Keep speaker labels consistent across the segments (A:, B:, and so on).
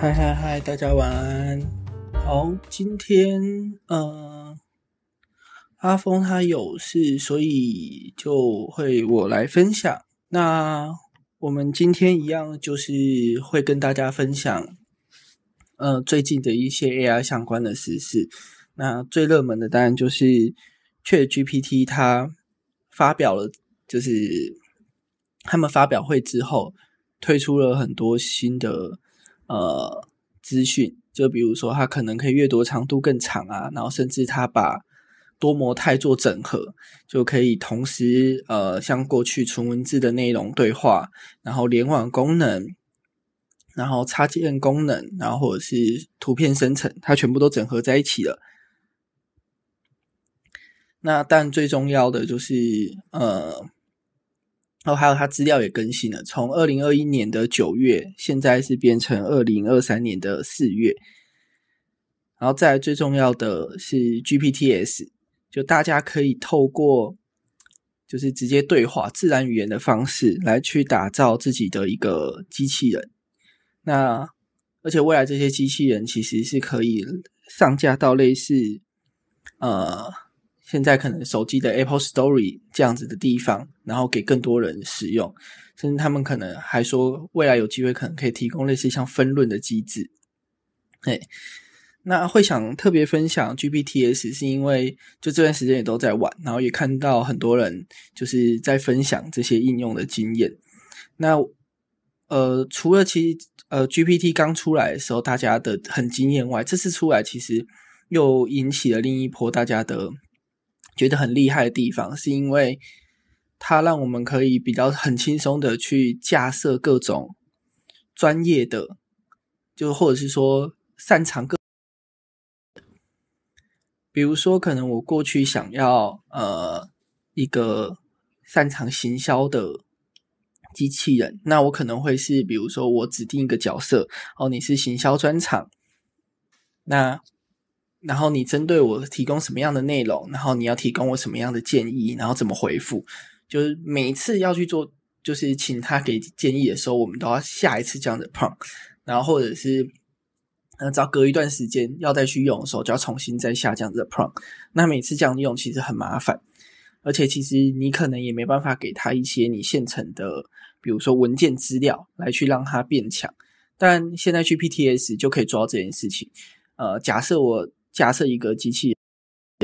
A: 嗨嗨嗨，大家晚安。好，今天呃，阿峰他有事，所以就会我来分享。那我们今天一样，就是会跟大家分享，呃，最近的一些 AI 相关的实事。那最热门的当然就是 ChatGPT，它发表了，就是他们发表会之后，推出了很多新的。呃，资讯就比如说，它可能可以阅读长度更长啊，然后甚至它把多模态做整合，就可以同时呃，像过去纯文字的内容对话，然后联网功能，然后插件功能，然后或者是图片生成，它全部都整合在一起了。那但最重要的就是呃。然后还有它资料也更新了，从二零二一年的九月，现在是变成二零二三年的四月。然后再最重要的是 GPTs，就大家可以透过就是直接对话自然语言的方式来去打造自己的一个机器人。那而且未来这些机器人其实是可以上架到类似呃。现在可能手机的 Apple Story 这样子的地方，然后给更多人使用，甚至他们可能还说未来有机会可能可以提供类似像分论的机制。嘿，那会想特别分享 GPTs 是因为就这段时间也都在玩，然后也看到很多人就是在分享这些应用的经验。那呃，除了其实呃 GPT 刚出来的时候大家的很惊艳外，这次出来其实又引起了另一波大家的。觉得很厉害的地方，是因为它让我们可以比较很轻松的去架设各种专业的，就或者是说擅长各，比如说可能我过去想要呃一个擅长行销的机器人，那我可能会是比如说我指定一个角色，哦，你是行销专场，那。然后你针对我提供什么样的内容，然后你要提供我什么样的建议，然后怎么回复？就是每一次要去做，就是请他给建议的时候，我们都要下一次这样的 prompt，然后或者是，呃，只要隔一段时间要再去用的时候，就要重新再下这样的 prompt。那每次这样用其实很麻烦，而且其实你可能也没办法给他一些你现成的，比如说文件资料来去让它变强。但现在 GPTs 就可以做到这件事情。呃，假设我假设一个机器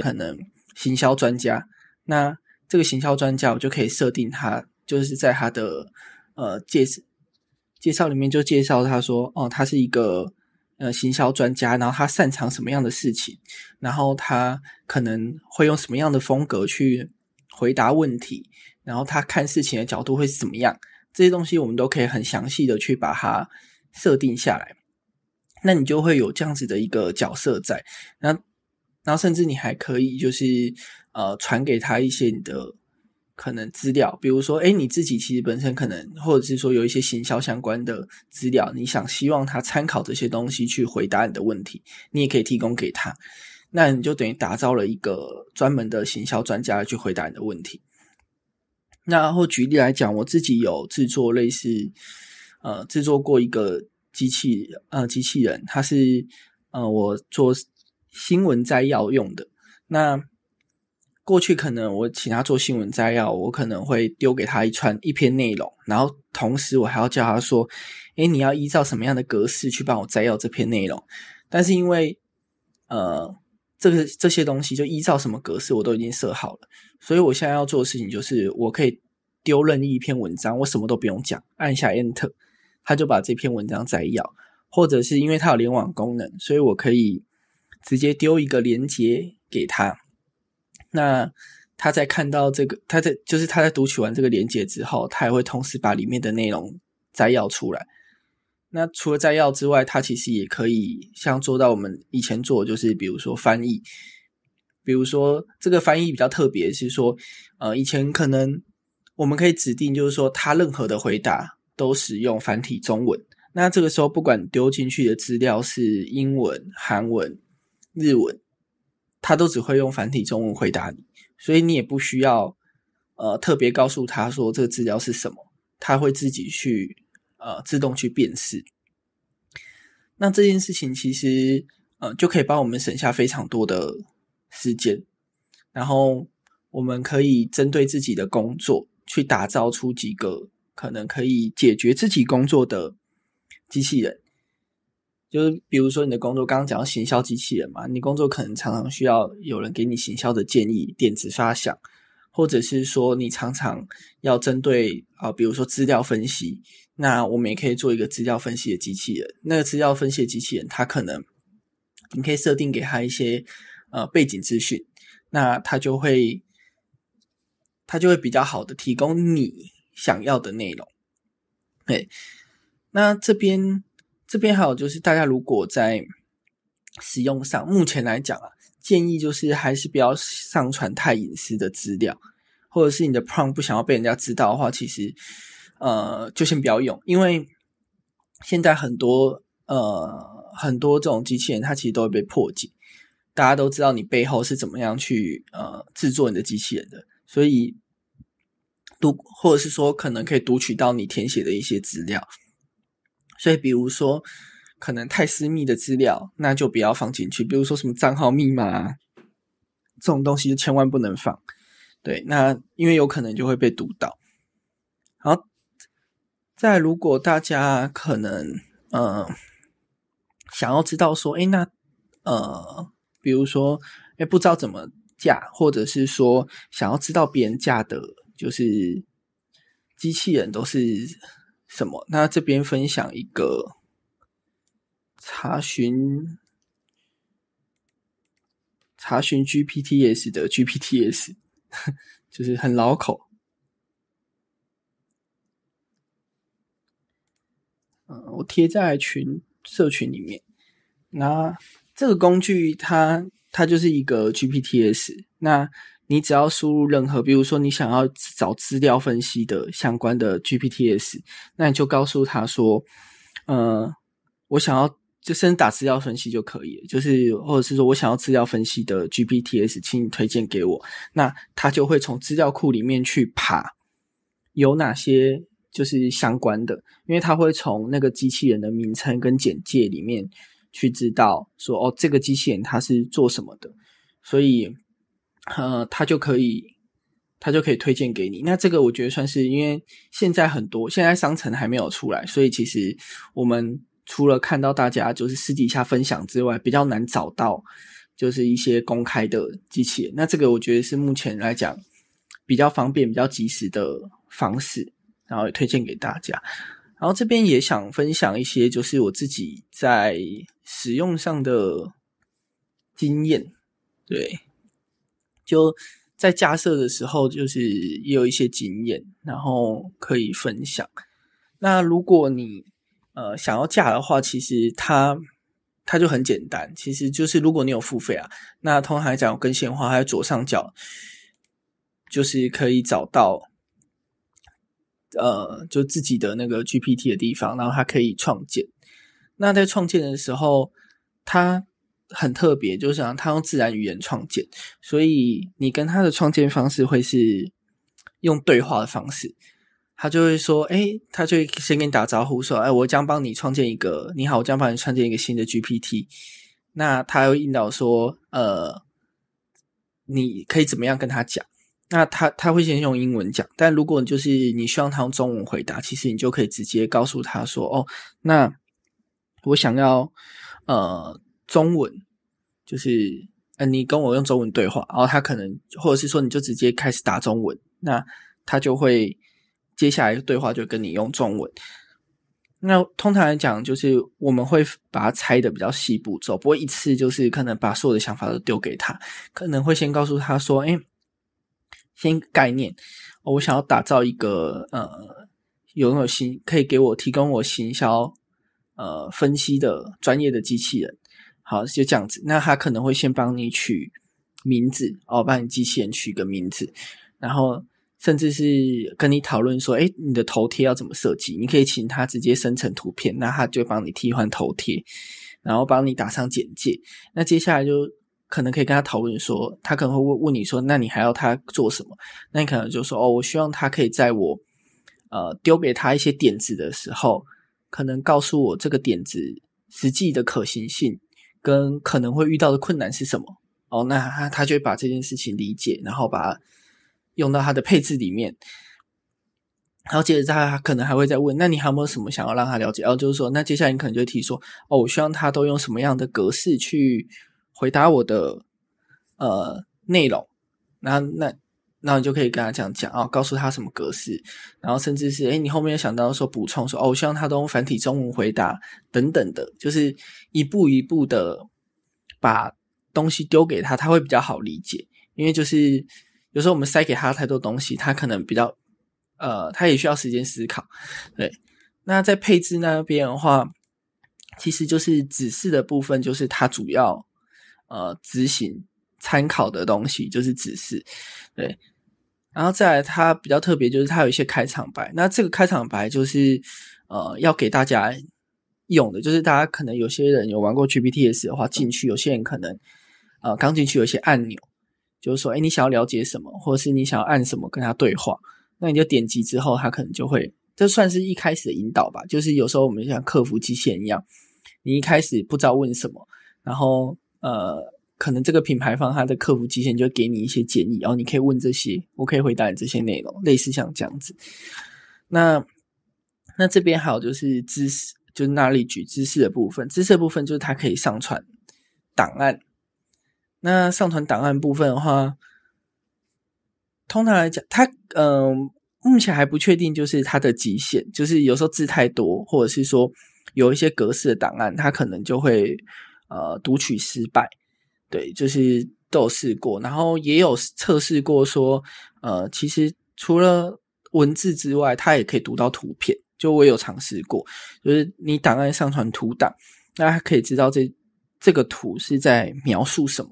A: 可能行销专家，那这个行销专家我就可以设定他，就是在他的呃介介绍里面就介绍他说，哦，他是一个呃行销专家，然后他擅长什么样的事情，然后他可能会用什么样的风格去回答问题，然后他看事情的角度会是怎么样，这些东西我们都可以很详细的去把它设定下来。那你就会有这样子的一个角色在，然后，然后甚至你还可以就是呃传给他一些你的可能资料，比如说，哎，你自己其实本身可能或者是说有一些行销相关的资料，你想希望他参考这些东西去回答你的问题，你也可以提供给他。那你就等于打造了一个专门的行销专家去回答你的问题。那或举例来讲，我自己有制作类似呃制作过一个。机器呃，机器人，它是呃，我做新闻摘要用的。那过去可能我请他做新闻摘要，我可能会丢给他一串一篇内容，然后同时我还要叫他说：“诶，你要依照什么样的格式去帮我摘要这篇内容？”但是因为呃，这个这些东西就依照什么格式我都已经设好了，所以我现在要做的事情就是，我可以丢任意一篇文章，我什么都不用讲，按下 Enter。他就把这篇文章摘要，或者是因为它有联网功能，所以我可以直接丢一个连接给他。那他在看到这个，他在就是他在读取完这个连接之后，他也会同时把里面的内容摘要出来。那除了摘要之外，他其实也可以像做到我们以前做，就是比如说翻译，比如说这个翻译比较特别，是说呃，以前可能我们可以指定，就是说他任何的回答。都使用繁体中文，那这个时候不管丢进去的资料是英文、韩文、日文，他都只会用繁体中文回答你，所以你也不需要呃特别告诉他说这个资料是什么，他会自己去呃自动去辨识。那这件事情其实呃就可以帮我们省下非常多的时间，然后我们可以针对自己的工作去打造出几个可能可以解决自己工作的机器人。就是比如说你的工作，刚刚讲到行销机器人嘛，你工作可能常常需要有人给你行销的建议、电子发想，或者是说你常常要针对啊，比如说资料分析，那我们也可以做一个资料分析的机器人。那个资料分析的机器人，它可能你可以设定给他一些呃背景资讯，那它就会它就会比较好的提供你想要的内容。对，那这边。这边还有就是，大家如果在使用上，目前来讲啊，建议就是还是不要上传太隐私的资料，或者是你的 prompt 不想要被人家知道的话，其实呃就先不要用，因为现在很多呃很多这种机器人，它其实都会被破解，大家都知道你背后是怎么样去呃制作你的机器人的，所以读或者是说可能可以读取到你填写的一些资料。所以，比如说，可能太私密的资料，那就不要放进去。比如说，什么账号密码这种东西，就千万不能放。对，那因为有可能就会被读到。好，再如果大家可能呃想要知道说，哎，那呃，比如说，哎，不知道怎么架，或者是说想要知道别人架的，就是机器人都是。什么？那这边分享一个查询查询 GPTs 的 GPTs，就是很老口。嗯，我贴在群社群里面。那这个工具，它它就是一个 GPTs。那你只要输入任何，比如说你想要找资料分析的相关的 GPTs，那你就告诉他说，呃，我想要就甚至打资料分析就可以，就是或者是说我想要资料分析的 GPTs，请你推荐给我，那他就会从资料库里面去爬有哪些就是相关的，因为他会从那个机器人的名称跟简介里面去知道说，哦，这个机器人它是做什么的，所以。呃，他就可以，他就可以推荐给你。那这个我觉得算是，因为现在很多现在商城还没有出来，所以其实我们除了看到大家就是私底下分享之外，比较难找到就是一些公开的机器人。那这个我觉得是目前来讲比较方便、比较及时的方式，然后也推荐给大家。然后这边也想分享一些就是我自己在使用上的经验，对。就在架设的时候，就是也有一些经验，然后可以分享。那如果你呃想要架的话，其实它它就很简单，其实就是如果你有付费啊，那通常来讲跟线化，还有左上角就是可以找到呃就自己的那个 GPT 的地方，然后它可以创建。那在创建的时候，它很特别，就是他用自然语言创建，所以你跟他的创建方式会是用对话的方式，他就会说，哎，他就先跟你打招呼，说，哎，我将帮你创建一个，你好，我将帮你创建一个新的 GPT。那他会引导说，呃，你可以怎么样跟他讲？那他他会先用英文讲，但如果就是你希望他用中文回答，其实你就可以直接告诉他说，哦，那我想要，呃。中文就是，呃，你跟我用中文对话，然后他可能，或者是说，你就直接开始打中文，那他就会接下来对话就跟你用中文。那通常来讲，就是我们会把它拆的比较细步骤，不会一次就是可能把所有的想法都丢给他，可能会先告诉他说，哎，先概念，我想要打造一个呃，拥有行可以给我提供我行销呃分析的专业的机器人。好，就这样子。那他可能会先帮你取名字哦，帮你机器人取个名字，然后甚至是跟你讨论说，哎，你的头贴要怎么设计？你可以请他直接生成图片，那他就帮你替换头贴，然后帮你打上简介。那接下来就可能可以跟他讨论说，他可能会问问你说，那你还要他做什么？那你可能就说，哦，我希望他可以在我呃丢给他一些点子的时候，可能告诉我这个点子。实际的可行性跟可能会遇到的困难是什么。哦，那他他就会把这件事情理解，然后把它用到他的配置里面。然后接着他可能还会再问，那你还有没有什么想要让他了解？然后就是说，那接下来你可能就会提说，哦，我希望他都用什么样的格式去回答我的呃内容。那那那你就可以跟他这样讲啊，告诉他什么格式，然后甚至是哎，你后面想到说补充说，哦，我希望他都用繁体中文回答等等的，就是一步一步的把东西丢给他，他会比较好理解。因为就是有时候我们塞给他太多东西，他可能比较。呃，他也需要时间思考，对。那在配置那边的话，其实就是指示的部分，就是他主要呃执行参考的东西，就是指示，对。然后再来，它比较特别，就是它有一些开场白。那这个开场白就是呃要给大家用的，就是大家可能有些人有玩过 GPTs 的话，进去有些人可能呃刚进去有一些按钮，就是说，哎，你想要了解什么，或者是你想要按什么跟他对话。那你就点击之后，他可能就会，这算是一开始的引导吧。就是有时候我们像客服机器人一样，你一开始不知道问什么，然后呃，可能这个品牌方它的客服机器人就给你一些建议，然后你可以问这些，我可以回答你这些内容，类似像这样子。那那这边还有就是知识，就是那里举知识的部分，知识的部分就是它可以上传档案。那上传档案部分的话。通常来讲，它嗯，目前还不确定，就是它的极限，就是有时候字太多，或者是说有一些格式的档案，它可能就会呃读取失败。对，就是都有试过，然后也有测试过，说呃，其实除了文字之外，它也可以读到图片。就我有尝试过，就是你档案上传图档，那它可以知道这这个图是在描述什么。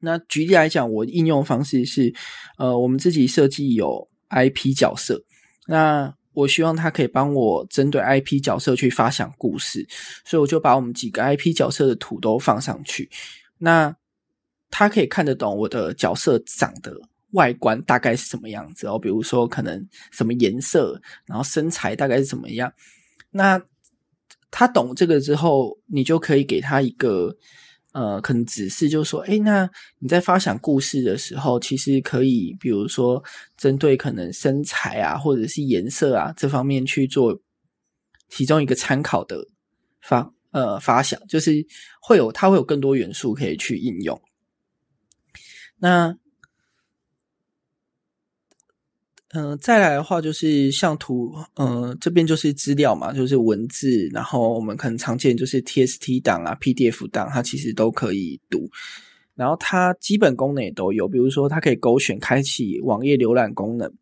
A: 那举例来讲，我应用方式是，呃，我们自己设计有 IP 角色，那我希望它可以帮我针对 IP 角色去发想故事，所以我就把我们几个 IP 角色的图都放上去，那他可以看得懂我的角色长的外观大概是什么样子哦，比如说可能什么颜色，然后身材大概是怎么样，那他懂这个之后，你就可以给他一个。呃，可能指示就是说，哎，那你在发想故事的时候，其实可以，比如说针对可能身材啊，或者是颜色啊这方面去做其中一个参考的方呃发想，就是会有它会有更多元素可以去应用。那。嗯，再来的话就是像图，嗯，这边就是资料嘛，就是文字，然后我们可能常见就是 TST 档啊、PDF 档，它其实都可以读。然后它基本功能也都有，比如说它可以勾选开启网页浏览功能。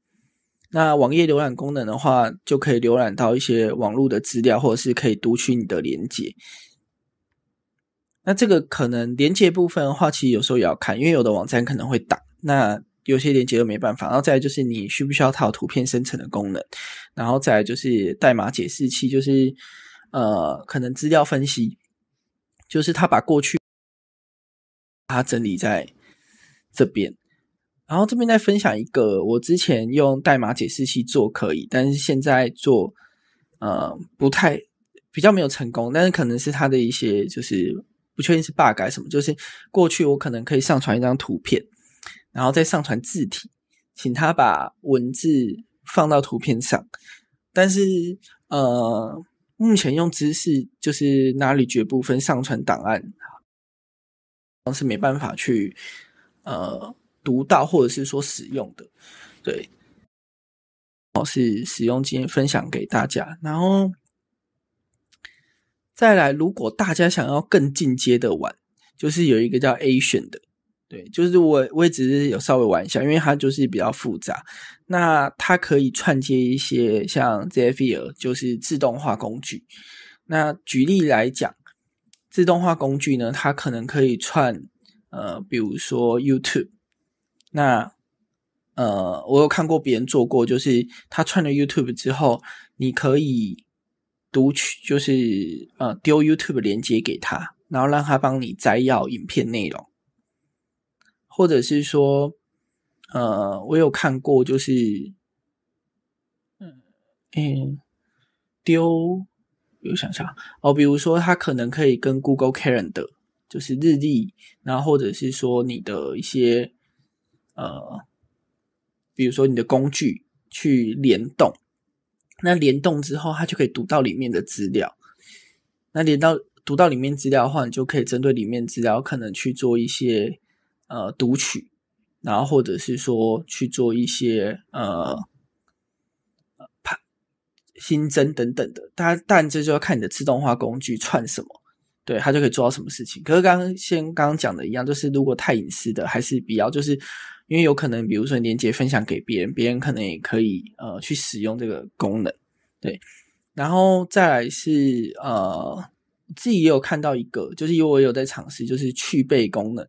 A: 那网页浏览功能的话，就可以浏览到一些网络的资料，或者是可以读取你的连接。那这个可能连接部分的话，其实有时候也要看，因为有的网站可能会挡。那有些连接都没办法，然后再来就是你需不需要它有图片生成的功能，然后再来就是代码解释器，就是呃可能资料分析，就是它把过去它整理在这边，然后这边再分享一个我之前用代码解释器做可以，但是现在做呃不太比较没有成功，但是可能是它的一些就是不确定是 bug 什么，就是过去我可能可以上传一张图片。然后再上传字体，请他把文字放到图片上，但是呃，目前用知识就是哪里绝部分上传档案，是没办法去呃读到或者是说使用的，对，我是使用经验分享给大家，然后再来，如果大家想要更进阶的玩，就是有一个叫 A 选的。对，就是我我也只是有稍微玩一下，因为它就是比较复杂。那它可以串接一些像 Zephyr，就是自动化工具。那举例来讲，自动化工具呢，它可能可以串呃，比如说 YouTube。那呃，我有看过别人做过，就是他串了 YouTube 之后，你可以读取，就是呃丢 YouTube 连接给他，然后让他帮你摘要影片内容。或者是说，呃，我有看过，就是，嗯嗯，丢比如想想哦，比如说他可能可以跟 Google Calendar，就是日历，然后或者是说你的一些呃，比如说你的工具去联动。那联动之后，它就可以读到里面的资料。那连到读到里面资料的话，你就可以针对里面资料，可能去做一些呃读取，然后或者是说去做一些呃判新增等等的。但，但这就要看你的自动化工具串什么，对它就可以做到什么事情。可是刚刚先刚刚讲的一样，就是如果太隐私的，还是比较就是。因为有可能，比如说连接分享给别人，别人可能也可以呃去使用这个功能，对。然后再来是呃自己也有看到一个，就是因为我有在尝试，就是去背功能。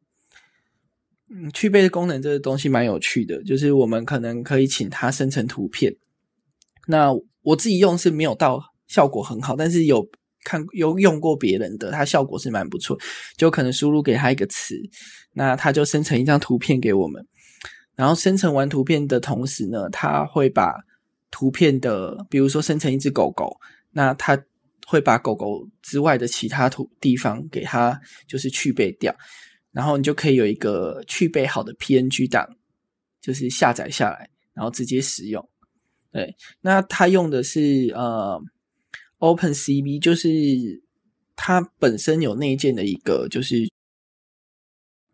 A: 嗯，去背的功能这个东西蛮有趣的，就是我们可能可以请它生成图片。那我自己用是没有到效果很好，但是有。看有用过别人的，它效果是蛮不错。就可能输入给他一个词，那他就生成一张图片给我们。然后生成完图片的同时呢，他会把图片的，比如说生成一只狗狗，那他会把狗狗之外的其他图地方给它就是去背掉，然后你就可以有一个去背好的 PNG 档，就是下载下来，然后直接使用。对，那他用的是呃。Open CB 就是它本身有内建的一个就是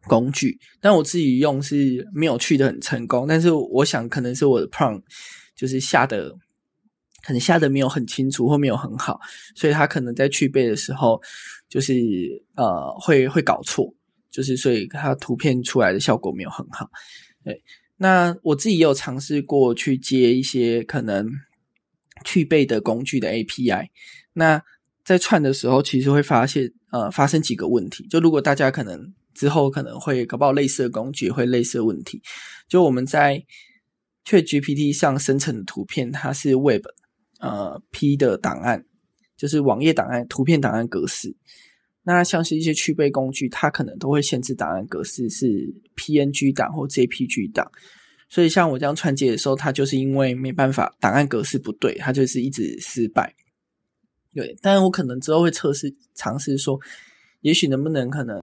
A: 工具，但我自己用是没有去的很成功。但是我想可能是我的 prompt 就是下的可能下的没有很清楚或没有很好，所以它可能在去背的时候就是呃会会搞错，就是所以它图片出来的效果没有很好。对，那我自己也有尝试过去接一些可能。去背的工具的 API，那在串的时候，其实会发现呃发生几个问题。就如果大家可能之后可能会搞不好类似的工具会类似的问题。就我们在 ChatGPT 上生成的图片，它是 Web 呃 P 的档案，就是网页档案、图片档案格式。那像是一些去背工具，它可能都会限制档案格式是 PNG 档或 JPG 档。所以像我这样串接的时候，它就是因为没办法，档案格式不对，它就是一直失败。对，但我可能之后会测试尝试说，也许能不能可能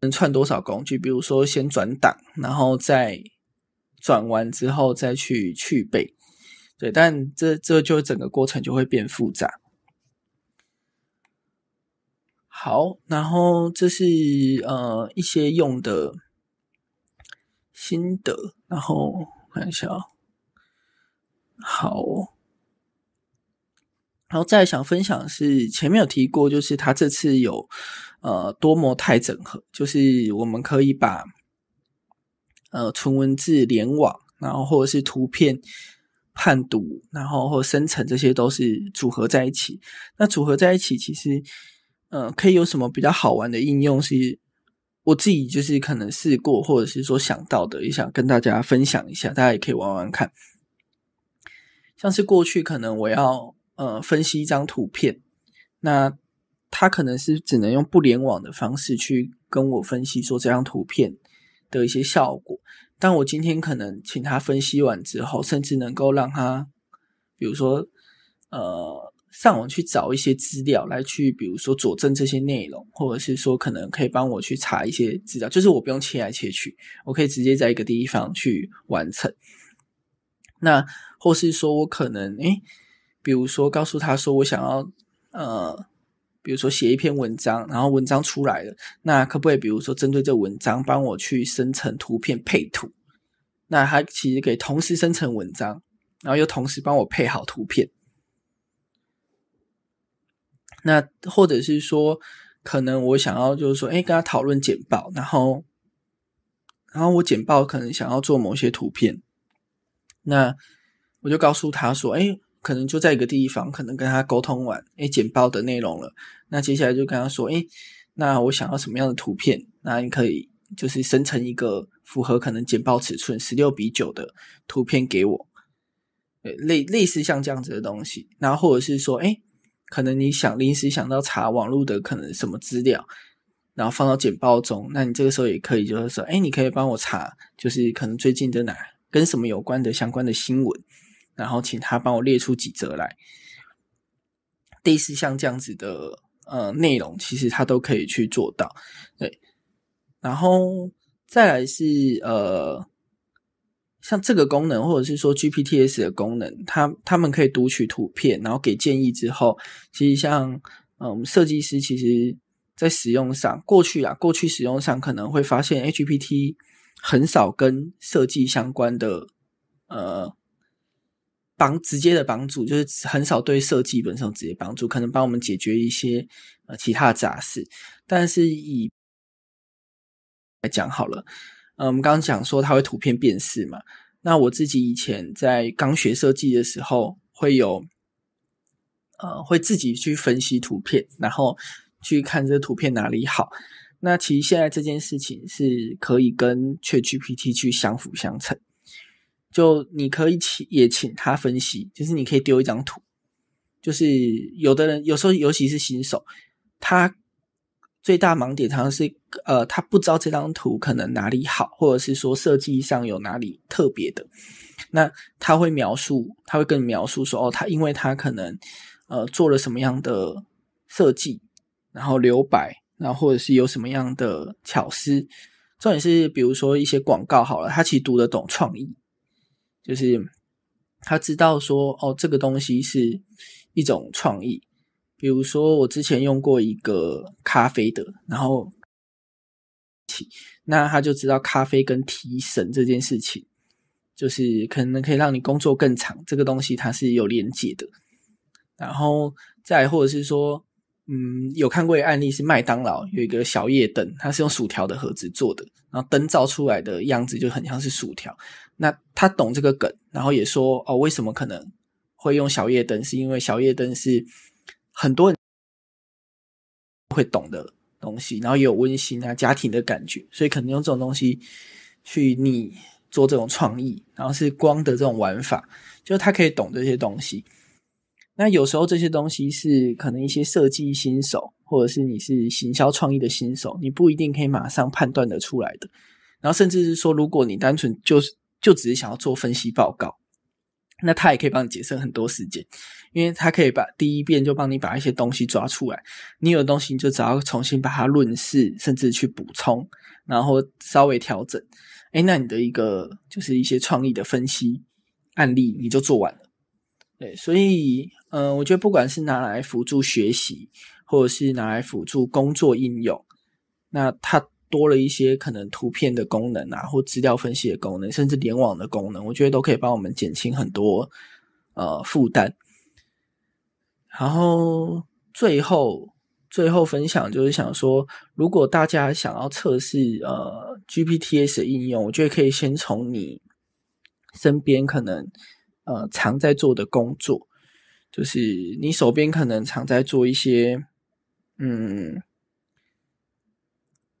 A: 能串多少工具，比如说先转档，然后再转完之后再去去背。对，但这这就整个过程就会变复杂。好，然后这是呃一些用的。心得，然后看一下，好，然后再想分享是前面有提过，就是他这次有呃多模态整合，就是我们可以把呃纯文字联网，然后或者是图片判读，然后或生成，这些都是组合在一起。那组合在一起，其实呃可以有什么比较好玩的应用是？我自己就是可能试过，或者是说想到的，也想跟大家分享一下，大家也可以玩玩看。像是过去可能我要呃分析一张图片，那他可能是只能用不联网的方式去跟我分析说这张图片的一些效果。但我今天可能请他分析完之后，甚至能够让他，比如说呃。上网去找一些资料来去，比如说佐证这些内容，或者是说可能可以帮我去查一些资料，就是我不用切来切去，我可以直接在一个地方去完成。那或是说我可能诶，比如说告诉他说我想要呃，比如说写一篇文章，然后文章出来了，那可不可以比如说针对这文章帮我去生成图片配图？那它其实可以同时生成文章，然后又同时帮我配好图片。那或者是说，可能我想要就是说，哎，跟他讨论简报，然后，然后我简报可能想要做某些图片，那我就告诉他说，哎，可能就在一个地方，可能跟他沟通完，哎，简报的内容了，那接下来就跟他说，哎，那我想要什么样的图片？那你可以就是生成一个符合可能简报尺寸十六比九的图片给我，类类似像这样子的东西，然后或者是说，哎。可能你想临时想到查网络的可能什么资料，然后放到简报中，那你这个时候也可以就是说，哎，你可以帮我查，就是可能最近的哪跟什么有关的相关的新闻，然后请他帮我列出几则来。类似像这样子的呃内容，其实他都可以去做到。对，然后再来是呃。像这个功能，或者是说 GPTs 的功能，它他们可以读取图片，然后给建议之后，其实像嗯设计师，其实在使用上，过去啊，过去使用上可能会发现 HPT 很少跟设计相关的呃帮直接的帮助，就是很少对设计本身直接帮助，可能帮我们解决一些呃其他的杂事。但是以来讲好了。嗯，我们刚刚讲说它会图片辨识嘛？那我自己以前在刚学设计的时候，会有呃，会自己去分析图片，然后去看这图片哪里好。那其实现在这件事情是可以跟 ChatGPT 去相辅相成，就你可以请也请他分析，就是你可以丢一张图，就是有的人有时候尤其是新手，他。最大盲点常常是，呃，他不知道这张图可能哪里好，或者是说设计上有哪里特别的。那他会描述，他会跟你描述说，哦，他因为他可能，呃，做了什么样的设计，然后留白，然后或者是有什么样的巧思。重点是，比如说一些广告好了，他其实读得懂创意，就是他知道说，哦，这个东西是一种创意。比如说，我之前用过一个咖啡的，然后，那他就知道咖啡跟提神这件事情，就是可能可以让你工作更长，这个东西它是有连接的。然后再或者是说，嗯，有看过一个案例是麦当劳有一个小夜灯，它是用薯条的盒子做的，然后灯照出来的样子就很像是薯条。那他懂这个梗，然后也说哦，为什么可能会用小夜灯？是因为小夜灯是。很多人会懂的东西，然后也有温馨啊、家庭的感觉，所以可能用这种东西去你做这种创意，然后是光的这种玩法，就他可以懂这些东西。那有时候这些东西是可能一些设计新手，或者是你是行销创意的新手，你不一定可以马上判断的出来的。然后甚至是说，如果你单纯就是就只是想要做分析报告。那他也可以帮你节省很多时间，因为他可以把第一遍就帮你把一些东西抓出来，你有东西你就只要重新把它论事，甚至去补充，然后稍微调整，哎，那你的一个就是一些创意的分析案例你就做完了。对，所以，嗯，我觉得不管是拿来辅助学习，或者是拿来辅助工作应用，那它。多了一些可能图片的功能啊，或资料分析的功能，甚至联网的功能，我觉得都可以帮我们减轻很多呃负担。然后最后最后分享就是想说，如果大家想要测试呃 GPTs 的应用，我觉得可以先从你身边可能呃常在做的工作，就是你手边可能常在做一些嗯。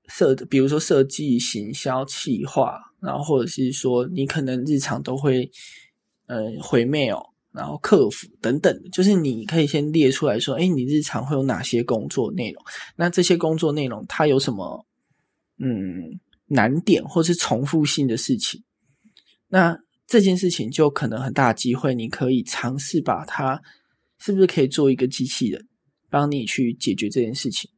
A: 设，比如说设计、行销、企划，然后或者是说你可能日常都会，呃，回 mail，然后客服等等，就是你可以先列出来说，哎，你日常会有哪些工作内容？那这些工作内容它有什么，嗯，难点或是重复性的事情？那这件事情就可能很大机会，你可以尝试把它，是不是可以做一个机器人帮你去解决这件事情？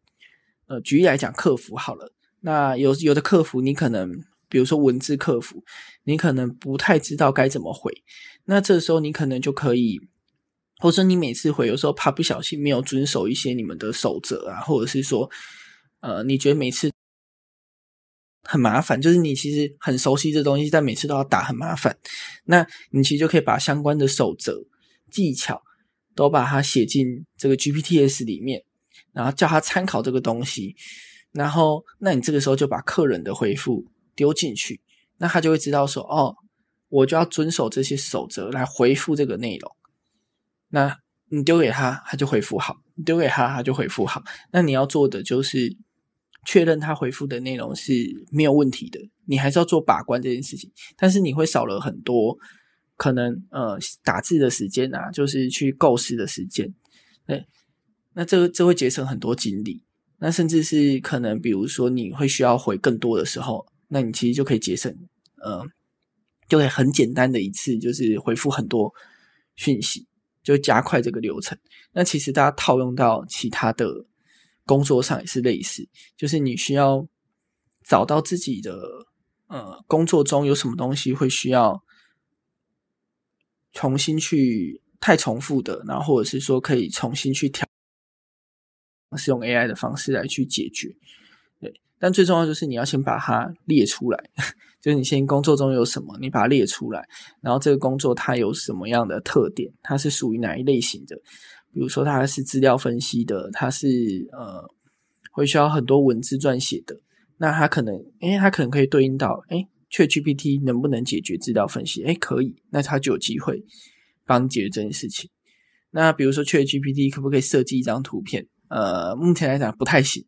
A: 呃，举例来讲，客服好了。那有有的客服，你可能比如说文字客服，你可能不太知道该怎么回。那这时候你可能就可以，或者说你每次回，有时候怕不小心没有遵守一些你们的守则啊，或者是说，呃，你觉得每次很麻烦，就是你其实很熟悉这东西，但每次都要打很麻烦。那你其实就可以把相关的守则、技巧都把它写进这个 GPTs 里面，然后叫他参考这个东西。然后，那你这个时候就把客人的回复丢进去，那他就会知道说，哦，我就要遵守这些守则来回复这个内容。那你丢给他，他就回复好；你丢给他，他就回复好。那你要做的就是确认他回复的内容是没有问题的。你还是要做把关这件事情，但是你会少了很多可能呃打字的时间啊，就是去构思的时间。对，那这个这会节省很多精力。那甚至是可能，比如说你会需要回更多的时候，那你其实就可以节省，呃，就可以很简单的一次就是回复很多讯息，就加快这个流程。那其实大家套用到其他的工作上也是类似，就是你需要找到自己的呃工作中有什么东西会需要重新去太重复的，然后或者是说可以重新去调，是用 AI 的方式来去解决。对，但最重要就是你要先把它列出来。就是你先工作中有什么，你把它列出来，然后这个工作它有什么样的特点，它是属于哪一类型的？比如说它是资料分析的，它是呃会需要很多文字撰写的，那它可能，诶，它可能可以对应到，诶 c h a t GPT 能不能解决资料分析？诶，可以，那它就有机会帮你解决这件事情。那比如说 c h a t GPT 可不可以设计一张图片？呃，目前来讲不太行，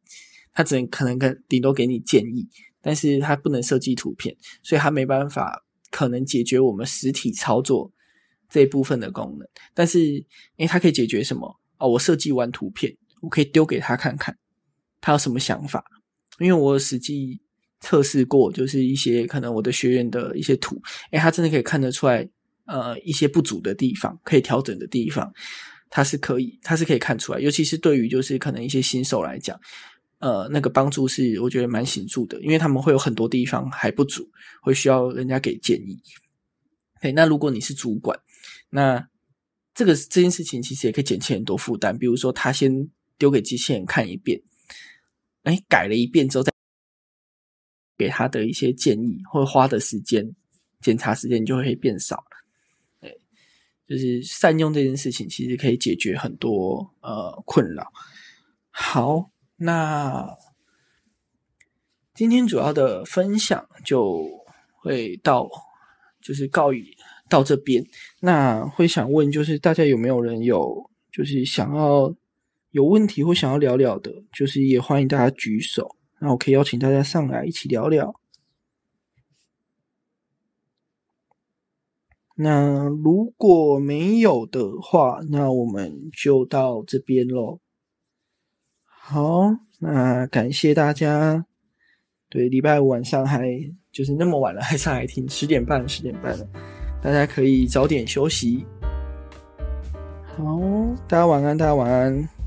A: 它只能可能跟顶多给你建议。但是它不能设计图片，所以它没办法可能解决我们实体操作这一部分的功能。但是，诶，它可以解决什么？哦，我设计完图片，我可以丢给他看看，他有什么想法？因为我实际测试过，就是一些可能我的学员的一些图，诶，他真的可以看得出来，呃，一些不足的地方，可以调整的地方，它是可以，它是可以看出来。尤其是对于就是可能一些新手来讲。呃，那个帮助是我觉得蛮显著的，因为他们会有很多地方还不足，会需要人家给建议。对，那如果你是主管，那这个这件事情其实也可以减轻很多负担。比如说，他先丢给机器人看一遍，哎，改了一遍之后再给他的一些建议，或花的时间检查时间就会变少了。对，就是善用这件事情，其实可以解决很多呃困扰。好。那今天主要的分享就会到，就是告语到这边。那会想问，就是大家有没有人有，就是想要有问题或想要聊聊的，就是也欢迎大家举手，那我可以邀请大家上来一起聊聊。那如果没有的话，那我们就到这边喽。好，那感谢大家。对，礼拜五晚上还就是那么晚了还上来听，十点半，十点半了，大家可以早点休息。好，大家晚安，大家晚安。